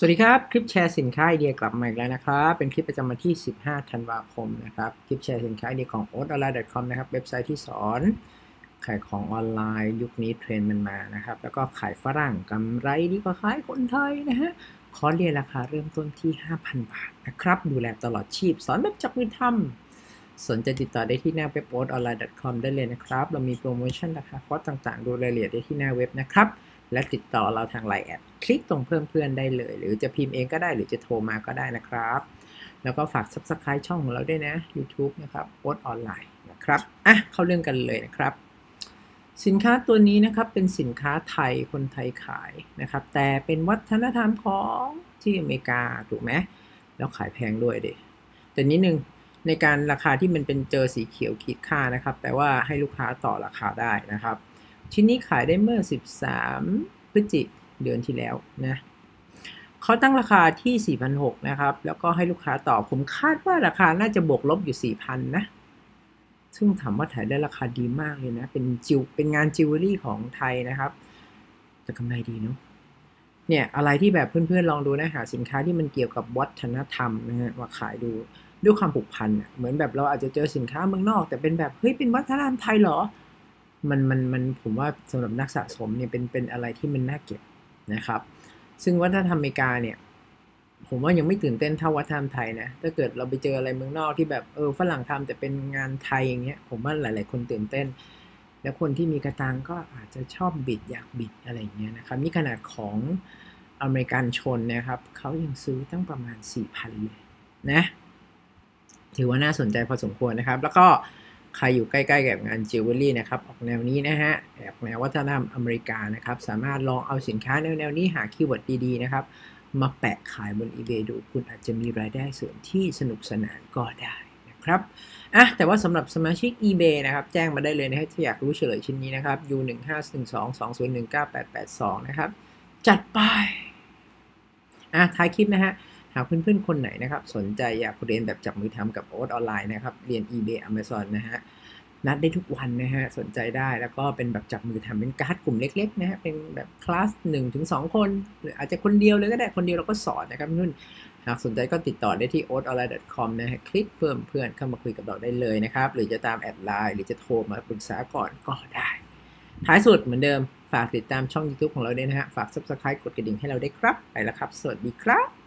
สวัสดีครับ คลิปแชร์สินค้าไอเดียกลับมาอีกแล้วนะครับ เป็นคลิปประจำวันที่ 15 ธันวาคมนะครับ คลิปแชร์สินค้าไอเดียของ o t o n l i n e c o m นะครับ เว็บไซต์ที่สอนขายของออนไลน์ ยุคนี้เทรนด์มันมานะครับ แล้วก็ขายฝรั่งกำไรดีกว่าขายคนไทยนะฮะ คอร์สเรียนราคาเริ่มต้นที่ 5,000 บาทนะครับ ดูแลตลอดชีพ สอนแบบจับมือทำสนใจติดต่อได้ที่หน้าเว็บ o t o n l i n e c o m ได้เลยนะครับ เรามีโปรโมชั่นราคาคอร์สต่างๆ ดูรายละเอียดได้ที่หน้าเว็บนะครับ และติดต่อเราทางไลน์แอดคลิกตรงเพิ่มเพื่อนได้เลย หรือจะพิมพ์เองก็ได้หรือจะโทรมาก็ได้นะครับ แล้วก็ฝาก Subscribe ช่องของเราด้วยนะ YouTube นะครับโอ๊ตออนไลน์นะครับอะเข้าเรื่องกันเลยนะครับ สินค้าตัวนี้นะครับเป็นสินค้าไทยคนไทยขายนะครับ แต่เป็นวัฒนธรรมของที่อเมริกาถูกไหมแล้วขายแพงด้วยเด็แต่นิดนึงในการราคาที่มันเป็นเจอสีเขียวขีดค่านะครับแต่ว่าให้ลูกค้าต่อราคาได้นะครับ ชิ้นนี้ขายได้เมื่อ 13 พฤศจิเดือนที่แล้วนะเขาตั้งราคาที่ 4,600 นะครับ แล้วก็ให้ลูกค้าต่อ ผมคาดว่าราคาน่าจะบวกลบอยู่ 4,000 นะ ซึ่งถามว่าขายได้ราคาดีมากเลยนะ เป็นจิวเป็นงานจิวเวลรี่ของไทยนะครับ แต่กำไรดีเนาะ เนี่ย อะไรที่แบบเพื่อนๆ ลองดูนะ หาสินค้าที่มันเกี่ยวกับวัฒนธรรมนะฮะมาขายดูด้วยความผูกพัน เหมือนแบบเราอาจจะเจอสินค้าเมืองนอก แต่เป็นแบบ เฮ้ย เป็นวัฒนธรรมไทยเหรอ มันมันมันผมว่าสำหรับนักสะสมเนี่ยเป็นเป็นอะไรที่มันน่าเก็บนะครับ ซึ่งวัฒนธรรมอเมริกาเนี่ยผมว่ายังไม่ตื่นเต้นเท่าวัฒนธรรมไทยนะถ้าเกิดเราไปเจออะไรเมืองนอกที่แบบเออฝรั่งทำแต่เป็นงานไทยอย่างเงี้ยผมว่าหลาย ๆ คนตื่นเต้น แล้วคนที่มีกระตังก็อาจจะชอบบิดอยากบิดอะไรเงี้ยนะครับนี่ขนาดของอเมริกันชนนะครับเขายังซื้อตั้งประมาณ 4,000 เลยนะถือว่าน่าสนใจพอสมควรนะครับ แล้วก็ ใครอยู่ใกล้ๆกับงานจิวเวลรี่นะครับออกแนวนี้นะฮะออกแนววัฒนธรรมอเมริกานะครับ สามารถลองเอาสินค้าแนวแนวนี้หา keyword ดีๆนะครับ มาแปะขายบน eBay ดูคุณอาจจะมีรายได้เสริมที่สนุกสนานก็ได้นะครับอะแต่ว่าสำหรับสมาชิก eBay นะครับ แจ้งมาได้เลยนะถ้าอยากรู้เฉลยชิ้นนี้นะครับ U 1 5 1 2 2 0 1 9 8 8 2นะครับ จัดไปอะท้ายคลิปนะฮะ หากเพื่อนๆ คนไหนนะครับ สนใจอยากเรียนแบบจับมือทำกับโอ๊ตออนไลน์นะครับ เรียน eBay Amazon นะฮะนัดได้ทุกวันนะฮะสนใจได้แล้วก็เป็นแบบจับมือทำเป็นคลาสกลุ่มเล็กๆนะฮะเป็นแบบคลาส1คนถึงสองคน หรืออาจจะคนเดียวเลยก็ได้คนเดียวเราก็สอนนะครับนุ่นหากสนใจก็ติดต่อได้ที่ o t o n l i n e c o m นะฮะคลิกเพิ่มเพื่อนเข้ามาคุยกับเราได้เลยนะครับ หรือจะตามแอดไลน์หรือจะโทรมาปรึกษาก่อนก็ได้ ท้ายสุดเหมือนเดิมฝากติดตามช่อง YouTube ของเราด้วยนะฮะฝาก Subscribe กดกระดิ่งให้เราได้ครับไปแล้วครับ สวัสดีครับ